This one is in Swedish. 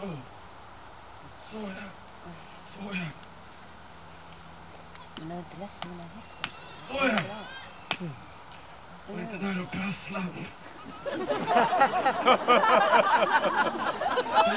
Så. Så ja. Så ja. Men är inte ledsen om jag... Så ja. Var inte där och prassla.